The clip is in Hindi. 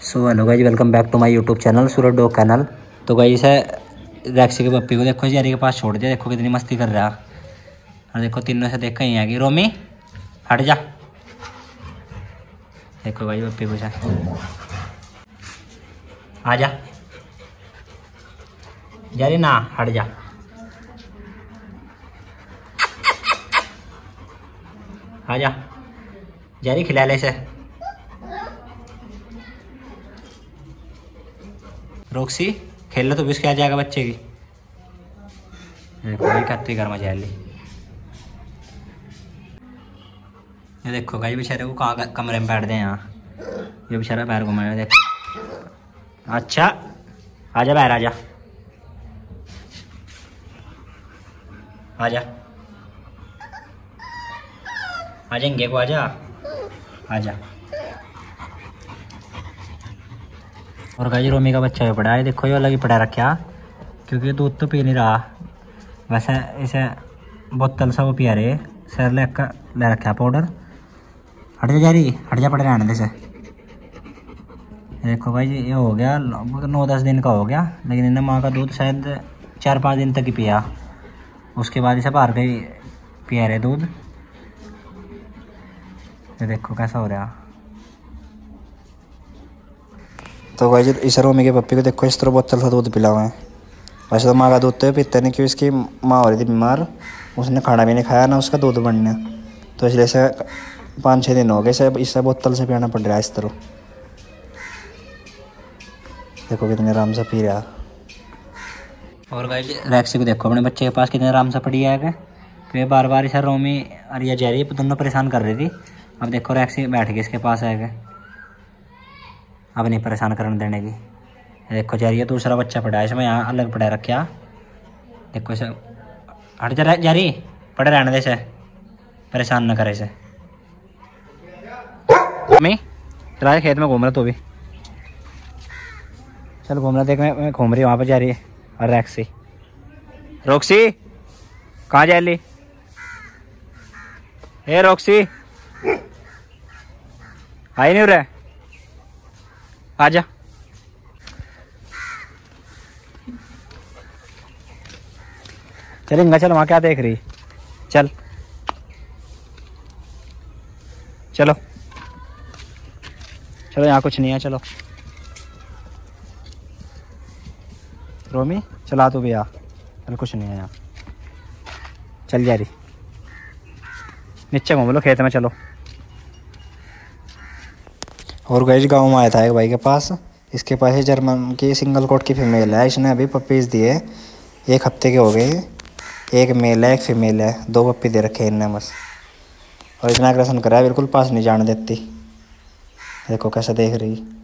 So hello guys welcome back to my YouTube channel Suraj dog kennel तो गाइज़ इसे रैक्सी के पप्पी को देखो जारी के पास छोड़ दिया, देखो कितनी मस्ती कर रहा। और देखो, तीनों से देख कहीं आएगी रोमी, हट जा। देखो भाई पप्पी को जा। आ जा। जारी ना, हट जा। आ जा। जारी खिला ले से रोक्सी खेल लो तो भी उसके आ जाएगा बच्चे की। देखो ये कत्ती घर में ये देखो भाई बेचारे को कहाँ कमरे में बैठ दे यहाँ। ये बेचारा पैर घुमाया देखो। अच्छा आजा बाहर आजा। आजा। आ जाएँगे को आजा। आजा। और गाजी रोमी का बच्चा भी पड़ा है। देखो, ये अलग ही पड़ा रखा क्योंकि दूध तो पी नहीं रहा। वैसे इसे बोतल सा वो पिया रहे। सर ले ले रखा पाउडर हट जा रही हट जा पड़े रहने से देखो भाई जी, ये हो गया। नौ दस दिन का हो गया। लेकिन इन्हें माँ का दूध शायद चार पाँच दिन तक ही पिया। उसके बाद इसे बाहर गई पिया रहे दूध। देखो कैसा हो रहा। तो भाई इस रोमी के पप्पी को देखो, इस तरह बोतल से दूध पिला हुआ है वैसे तो माँ का दूध तो पीते नहीं, क्योंकि इसकी माँ हो रही थी बीमार। उसने खाना भी नहीं खाया ना उसका दूध बनने। तो इसलिए से पाँच छः दिन हो गए, इसे इसे बोतल से पीना पड़ रहा है इस तरह। देखो कितने आराम से पी रहा। और भाई रैक्सी को देखो, अपने बच्चे के पास कितने आराम से पड़ी है तो ये बार बार इसे रोमी और ये जहरी दोनों परेशान कर रही थी। अब देखो रैक्सी बैठ गई इसके पास है अब नहीं परेशान करने देने की। देखो जारी दूसरा बच्चा है, इसमें यहाँ अलग पड़ा रखा देखो इसे, हट जा जारी पड़े रहने दे से परेशान ना करे इसे। मैं चला खेत में घूम रहा तो भी। चल घूम रहा देख, मैं घूम रही वहाँ पर जा रही है, और रैक्सी। रोक्सी, कहाँ जा ली ए, रोक्सी। आई नहीं रहा आजा। चलेंगे, चल, वहाँ क्या देख रही? चल। चलो। चलो, यहाँ कुछ नहीं है, चलो। रोमी, चला तू भी आ। चल, कुछ नहीं है यहाँ। चल, जा रही। नीचे घूम लो, खेत में चलो। और गैज गाँव में आया था एक भाई के पास। इसके पास ही जर्मन की सिंगल कोट की फीमेल है। इसने अभी पप्पीज दिए। एक हफ़्ते के हो गए। एक मेल है, एक फीमेल है। दो पप्पी दे रखे इनने बस। और इतना अग्रेसन करा बिल्कुल पास नहीं जान देती। देखो कैसा देख रही।